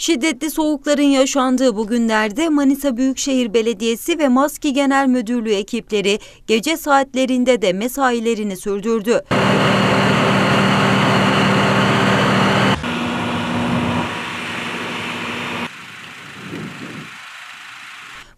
Şiddetli soğukların yaşandığı bu günlerde Manisa Büyükşehir Belediyesi ve Maski Genel Müdürlüğü ekipleri gece saatlerinde de mesailerini sürdürdü.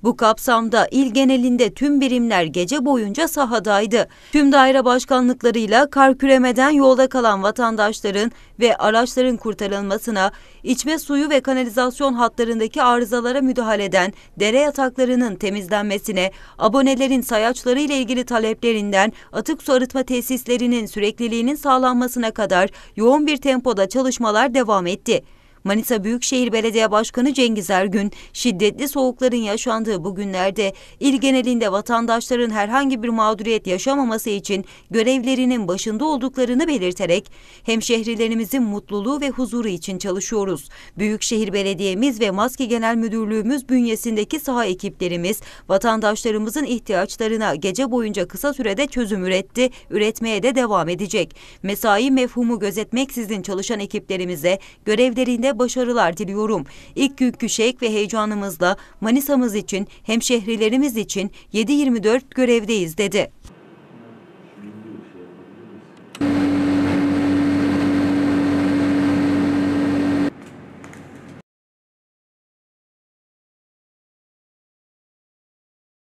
Bu kapsamda il genelinde tüm birimler gece boyunca sahadaydı. Tüm daire başkanlıklarıyla kar küremeden yolda kalan vatandaşların ve araçların kurtarılmasına, içme suyu ve kanalizasyon hatlarındaki arızalara müdahale eden dere yataklarının temizlenmesine, abonelerin sayaçları ile ilgili taleplerinden atık su arıtma tesislerinin sürekliliğinin sağlanmasına kadar yoğun bir tempoda çalışmalar devam etti. Manisa Büyükşehir Belediye Başkanı Cengiz Ergün, şiddetli soğukların yaşandığı bu günlerde il genelinde vatandaşların herhangi bir mağduriyet yaşamaması için görevlerinin başında olduklarını belirterek hemşehrilerimizin mutluluğu ve huzuru için çalışıyoruz. Büyükşehir Belediyemiz ve Maske Genel Müdürlüğümüz bünyesindeki saha ekiplerimiz vatandaşlarımızın ihtiyaçlarına gece boyunca kısa sürede çözüm üretti, üretmeye de devam edecek. Mesai mefhumu gözetmeksizin çalışan ekiplerimize görevlerinde başarılar diliyorum. İlk günkü şevk ve heyecanımızla Manisa'mız için, hemşehrilerimiz için 7-24 görevdeyiz dedi.